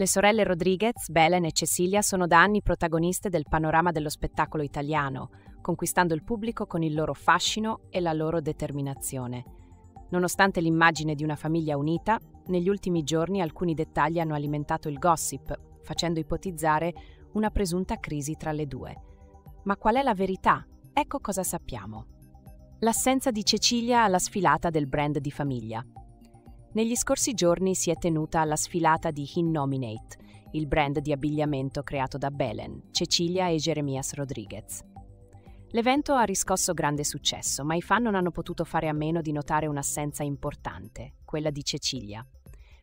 Le sorelle Rodriguez, Belen e Cecilia sono da anni protagoniste del panorama dello spettacolo italiano, conquistando il pubblico con il loro fascino e la loro determinazione. Nonostante l'immagine di una famiglia unita, negli ultimi giorni alcuni dettagli hanno alimentato il gossip, facendo ipotizzare una presunta crisi tra le due. Ma qual è la verità? Ecco cosa sappiamo. L'assenza di Cecilia alla sfilata del brand di famiglia. Negli scorsi giorni si è tenuta la sfilata di Innominate, il brand di abbigliamento creato da Belen, Cecilia e Jeremias Rodriguez. L'evento ha riscosso grande successo, ma i fan non hanno potuto fare a meno di notare un'assenza importante, quella di Cecilia,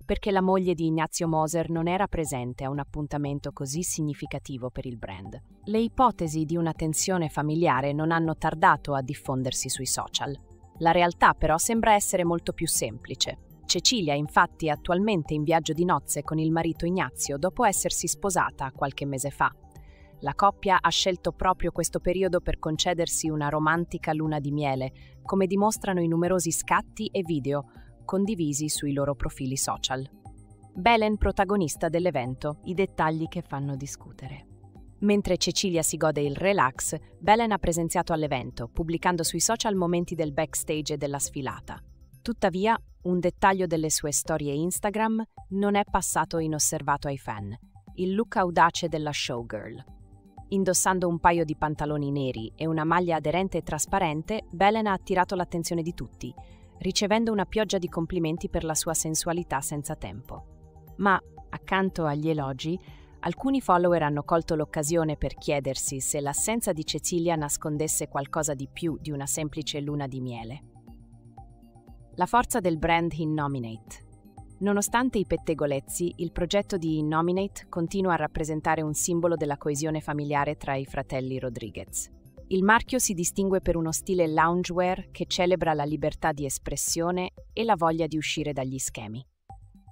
perché la moglie di Ignazio Moser non era presente a un appuntamento così significativo per il brand. Le ipotesi di una tensione familiare non hanno tardato a diffondersi sui social. La realtà però sembra essere molto più semplice. Cecilia infatti è attualmente in viaggio di nozze con il marito Ignazio dopo essersi sposata qualche mese fa. La coppia ha scelto proprio questo periodo per concedersi una romantica luna di miele, come dimostrano i numerosi scatti e video condivisi sui loro profili social. Belen protagonista dell'evento, i dettagli che fanno discutere. Mentre Cecilia si gode il relax, Belen ha presenziato all'evento, pubblicando sui social momenti del backstage e della sfilata. Tuttavia, un dettaglio delle sue storie Instagram non è passato inosservato ai fan, il look audace della showgirl. Indossando un paio di pantaloni neri e una maglia aderente e trasparente, Belen ha attirato l'attenzione di tutti, ricevendo una pioggia di complimenti per la sua sensualità senza tempo. Ma, accanto agli elogi, alcuni follower hanno colto l'occasione per chiedersi se l'assenza di Cecilia nascondesse qualcosa di più di una semplice luna di miele. La forza del brand Innominate. Nonostante i pettegolezzi, il progetto di Innominate continua a rappresentare un simbolo della coesione familiare tra i fratelli Rodriguez. Il marchio si distingue per uno stile loungewear che celebra la libertà di espressione e la voglia di uscire dagli schemi.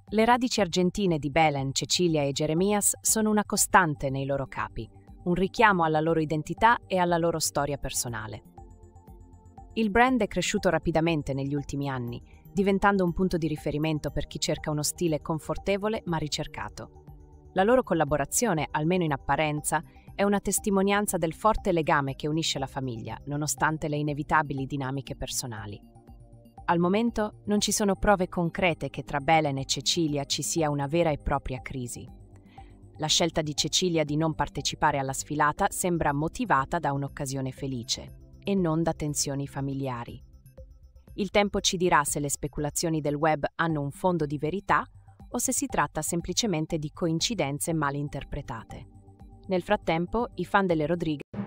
Le radici argentine di Belen, Cecilia e Jeremias sono una costante nei loro capi, un richiamo alla loro identità e alla loro storia personale. Il brand è cresciuto rapidamente negli ultimi anni diventando un punto di riferimento per chi cerca uno stile confortevole ma ricercato. La loro collaborazione, almeno in apparenza, è una testimonianza del forte legame che unisce la famiglia, nonostante le inevitabili dinamiche personali. Al momento non ci sono prove concrete che tra Belen e Cecilia ci sia una vera e propria crisi. La scelta di Cecilia di non partecipare alla sfilata sembra motivata da un'occasione felice e non da tensioni familiari. Il tempo ci dirà se le speculazioni del web hanno un fondo di verità o se si tratta semplicemente di coincidenze mal interpretate. Nel frattempo, i fan delle Rodriguez